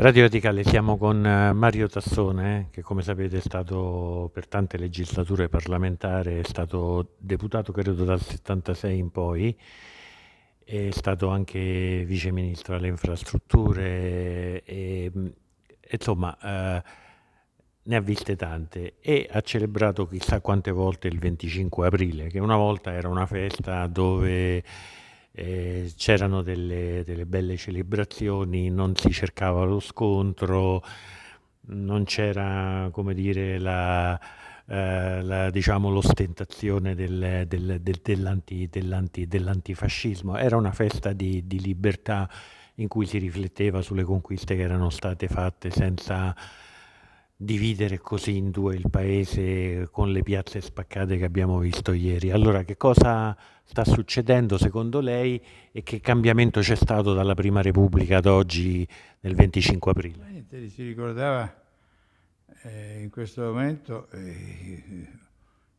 Radio Radicale, siamo con eh, Mario Tassone, che come sapete è stato per tante legislature parlamentare, è stato deputato credo dal 76 in poi, è stato anche vice ministro alle infrastrutture, e, insomma eh, ne ha viste tante e ha celebrato chissà quante volte il 25 aprile, che una volta era una festa dove eh, c'erano delle, delle, belle celebrazioni, non si cercava lo scontro, non c'era, come dire, la, eh, la, diciamo, l'ostentazione del, del, del, dell'anti, dell'anti, dell'antifascismo, era una festa di, di libertà in cui si rifletteva sulle conquiste che erano state fatte senza dividere così in due il paese con le piazze spaccate che abbiamo visto ieri. Allora, che cosa sta succedendo secondo lei e che cambiamento c'è stato dalla Prima Repubblica ad oggi nel 25 aprile? Niente, si ricordava eh, in questo momento eh,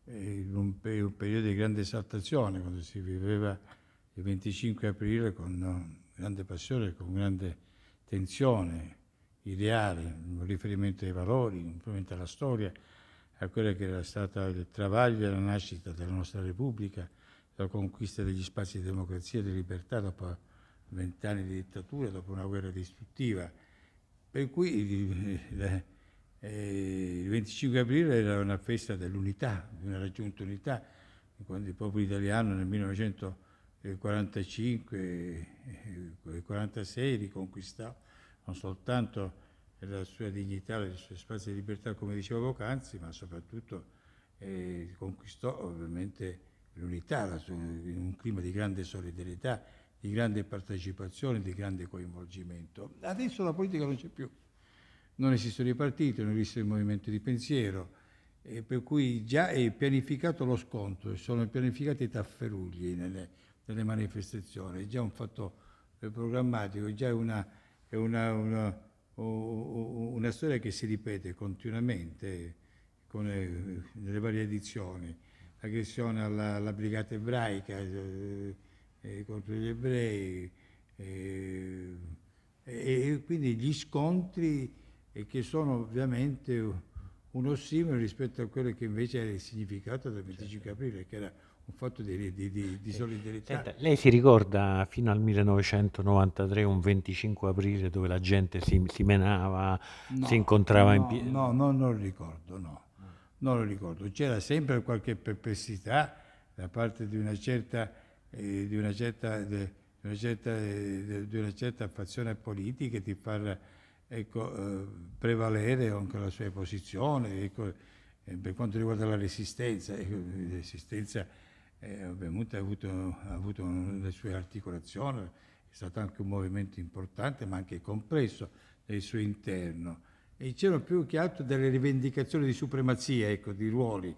eh, un, un, periodo di grande esaltazione, quando si viveva il 25 aprile con grande passione, con grande tensione ideale, un riferimento ai valori, un riferimento alla storia, a quello che era stato il travaglio e la nascita della nostra Repubblica, la conquista degli spazi di democrazia e di libertà dopo vent'anni di dittatura, dopo una guerra distruttiva. Per cui eh, eh, il 25 aprile era una festa dell'unità, di una raggiunta unità, quando il popolo italiano nel 1945 e 1946 riconquistò non soltanto la sua dignità, i suoi spazi di libertà, come dicevo poc'anzi, ma soprattutto eh, conquistò ovviamente l'unità in un clima di grande solidarietà, di grande partecipazione, di grande coinvolgimento. Adesso la politica non c'è più, non esistono i partiti, non esiste il movimento di pensiero, eh, per cui già è pianificato lo scontro, sono pianificati i tafferugli nelle, nelle manifestazioni, è già un fatto programmatico, è già una è una, una, una storia che si ripete continuamente con, eh, nelle varie edizioni. L'aggressione alla, alla brigata ebraica eh, eh, contro gli ebrei eh, e quindi gli scontri che sono ovviamente un ossimolo rispetto a quello che invece era il significato del 25 aprile, che era un fatto di, di, di, di solidarietà. Senta, lei si ricorda fino al 1993, un 25 aprile, dove la gente si, si menava, no, si incontrava no, in piedi? No, no, non lo ricordo, no. Non lo ricordo. C'era sempre qualche perplessità da parte di una certa, eh, di una certa, de, una certa, eh, di una certa fazione politica di far ecco, eh, prevalere anche la sua posizione. Ecco, eh, per quanto riguarda la resistenza, ecco, resistenza eh, ovviamente ha avuto, ha avuto le sue articolazioni, è stato anche un movimento importante ma anche complesso nel suo interno. E c'erano più che altro delle rivendicazioni di supremazia, ecco, di ruoli,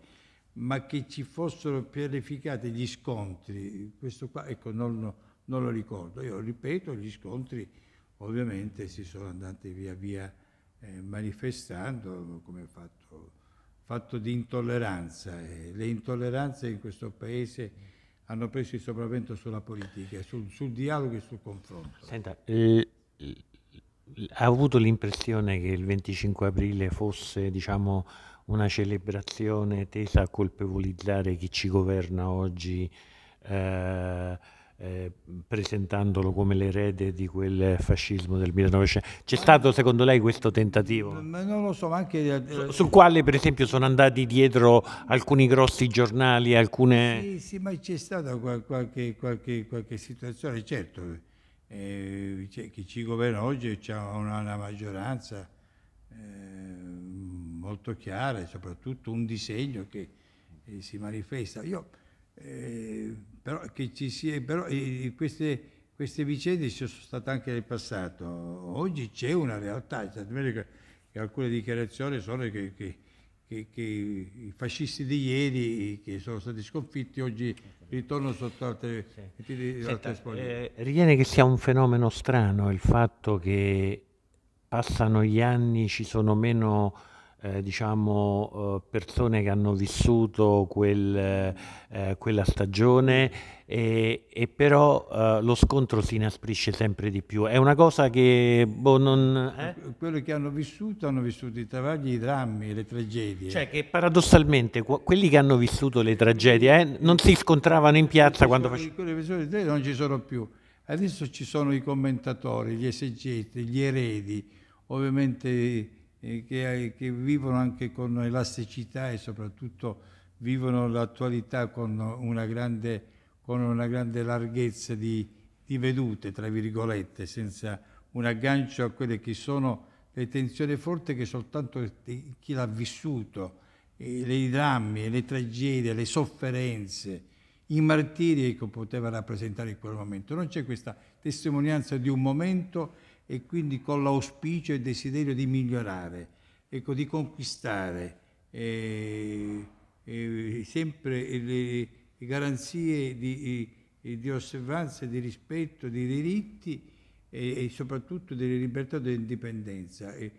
ma che ci fossero pianificati gli scontri, questo qua ecco, non, non lo ricordo. Io ripeto, gli scontri ovviamente si sono andati via via eh, manifestando come fatto fatto di intolleranza e le intolleranze in questo Paese hanno preso il sopravvento sulla politica, sul, sul dialogo e sul confronto. Senta, eh, ha avuto l'impressione che il 25 aprile fosse diciamo, una celebrazione tesa a colpevolizzare chi ci governa oggi? Eh, eh, presentandolo come l'erede di quel fascismo del 1900. C'è stato secondo lei questo tentativo? Ma non lo so, ma anche... Eh, su, sul quale per esempio sono andati dietro alcuni grossi giornali, alcune... Sì, sì ma c'è stata qualche, qualche, qualche situazione, certo, eh, chi ci governa oggi ha una, una, maggioranza eh, molto chiara e soprattutto un disegno che eh, si manifesta. Io eh, però, che ci sia, però eh, queste, queste, vicende ci sono state anche nel passato. Oggi c'è una realtà, che, che alcune dichiarazioni sono che, che, che, i fascisti di ieri che sono stati sconfitti oggi ritornano sotto altre, sì. Senta, eh, Ritiene che sia un fenomeno strano il fatto che passano gli anni, ci sono meno eh, diciamo, eh, persone che hanno vissuto quel, eh, quella stagione e, e però eh, lo scontro si inasprisce sempre di più. È una cosa che... Boh, non? Quelli che hanno vissuto hanno vissuto i travagli, i drammi, le tragedie. Cioè che paradossalmente quelli che hanno vissuto le tragedie non si scontravano in piazza quando facevano... Quelle persone non ci sono più. Adesso ci sono i commentatori, gli esegeti, gli eredi, ovviamente che, che, vivono anche con elasticità e soprattutto vivono l'attualità con una grande, con una grande larghezza di, di, vedute, tra virgolette, senza un aggancio a quelle che sono le tensioni forti che soltanto chi l'ha vissuto, i drammi, le tragedie, le sofferenze, i martiri che poteva rappresentare in quel momento. Non c'è questa testimonianza di un momento e quindi con l'auspicio e il desiderio di migliorare, ecco, di conquistare eh, eh, sempre le, garanzie di, di, osservanza, di rispetto, di diritti e, e soprattutto delle libertà e dell'indipendenza. E,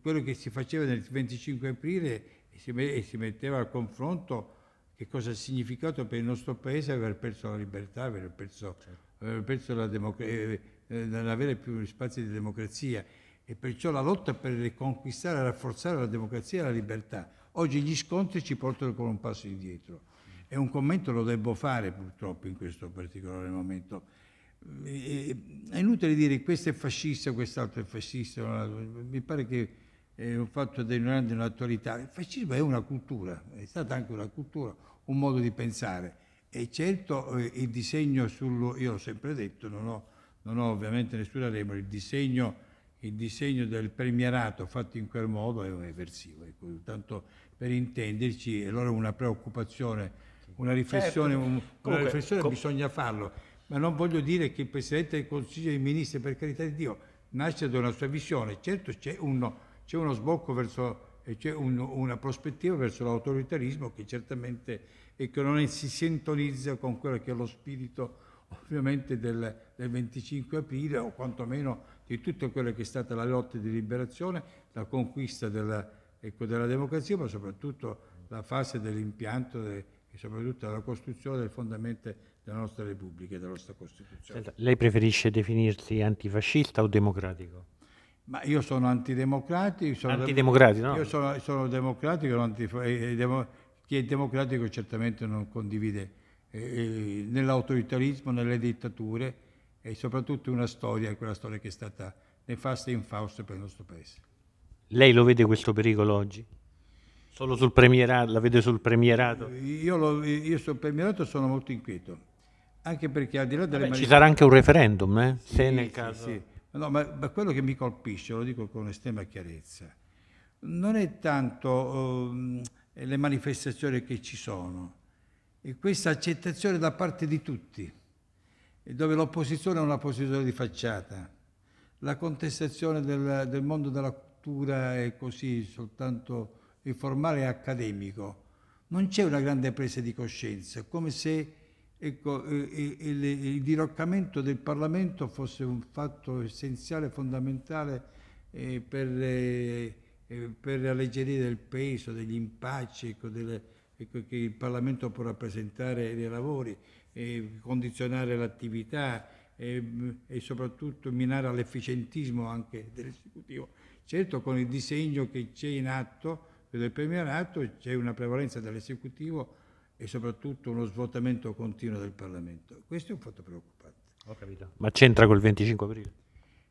quello che si faceva nel 25 aprile e si, metteva al confronto che cosa ha significato per il nostro paese aver perso la libertà, aver perso, certo. aver perso la democrazia, eh, eh, non avere più spazi di democrazia e perciò la lotta per riconquistare e rafforzare la democrazia e la libertà. Oggi gli scontri ci portano con un passo indietro e un commento lo devo fare purtroppo in questo particolare momento. È inutile dire questo è fascista, quest'altro è fascista, mi pare che è un fatto ignorante nell'attualità. Il fascismo è una cultura, è stata anche una cultura, un modo di pensare. E certo eh, il disegno sul, io l'ho sempre detto, non ho, non ho ovviamente nessuna remora, il disegno, il disegno, del premierato fatto in quel modo è eversivo. Ecco, tanto per intenderci, allora una preoccupazione, una riflessione, certo. un, una Comunque, riflessione com- bisogna farlo. Ma non voglio dire che il Presidente del Consiglio dei Ministri, per carità di Dio, nasce da una sua visione. Certo c'è uno c'è uno sbocco verso, c'è un, una prospettiva verso l'autoritarismo che certamente e che non si sintonizza con quello che è lo spirito ovviamente del, del 25 aprile o quantomeno di tutta quella che è stata la lotta di liberazione, la conquista della, ecco, della democrazia, ma soprattutto la fase dell'impianto de, e soprattutto la costruzione del fondamento della nostra Repubblica e della nostra Costituzione. Senta, lei preferisce definirsi antifascista o democratico? Ma io sono antidemocratico. Sono antidemocratico, no? Io sono, sono democratico, antif- chi è democratico certamente non condivide eh, nell'autoritarismo, nelle dittature e soprattutto una storia, quella storia che è stata nefasta e infausta per il nostro Paese. Lei lo vede questo pericolo oggi? Solo sul premierato, la vede sul premierato? Io, lo, io sul premierato sono molto inquieto, anche perché al di là delle... Vabbè, ci sarà anche un referendum, eh? Sì, se nel caso... Sì, sì. No, ma, ma, quello che mi colpisce, lo dico con estrema chiarezza, non è tanto uh, le manifestazioni che ci sono, è questa accettazione da parte di tutti, dove l'opposizione è una posizione di facciata, la contestazione del, del mondo della cultura è così soltanto informale e accademico. Non c'è una grande presa di coscienza, come se ecco, il, il, diroccamento del Parlamento fosse un fatto essenziale, fondamentale eh, per, eh, per alleggerire il peso degli impacci ecco, delle, che il Parlamento può rappresentare nei lavori, eh, condizionare l'attività e soprattutto minare l'efficientismo anche dell'esecutivo. Certo con il disegno che c'è in atto del premierato c'è una prevalenza dell'esecutivo e soprattutto uno svuotamento continuo del Parlamento. Questo è un fatto preoccupante. Ho capito. Ma c'entra col 25 aprile?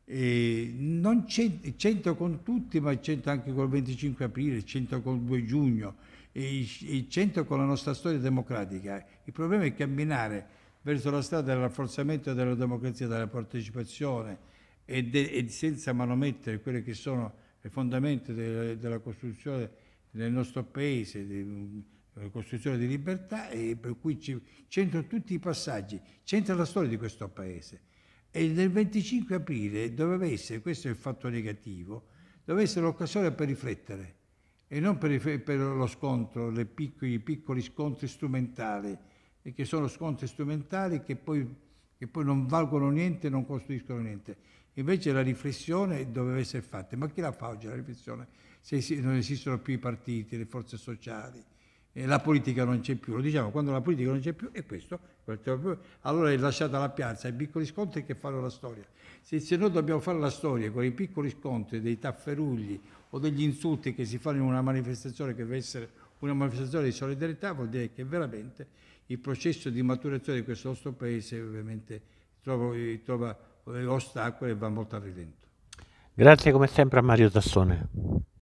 E non c'entra con tutti, ma c'entra anche col 25 aprile, c'entra col 2 giugno, e c'entra con la nostra storia democratica. Il problema è camminare verso la strada del rafforzamento della democrazia, della partecipazione e, de, e senza manomettere quelle che sono le fondamenta de, della costruzione del nostro paese, de, costruzione di libertà e per cui c'entrano tutti i passaggi, c'entra la storia di questo paese. E nel 25 aprile doveva essere, questo è il fatto negativo, doveva essere l'occasione per riflettere e non per, per lo scontro, piccoli, i piccoli scontri strumentali, e che sono scontri strumentali che poi, che poi non valgono niente, non costruiscono niente. Invece la riflessione doveva essere fatta. Ma chi la fa oggi la riflessione? Se non esistono più i partiti, le forze sociali, la politica non c'è più, lo diciamo, quando la politica non c'è più è questo, allora è lasciata la piazza ai piccoli scontri che fanno la storia. Se, se, noi dobbiamo fare la storia con i piccoli scontri, dei tafferugli o degli insulti che si fanno in una manifestazione che deve essere una manifestazione di solidarietà, vuol dire che veramente il processo di maturazione di questo nostro paese ovviamente trova, trova ostacoli e va molto a rilento. Grazie come sempre a Mario Tassone.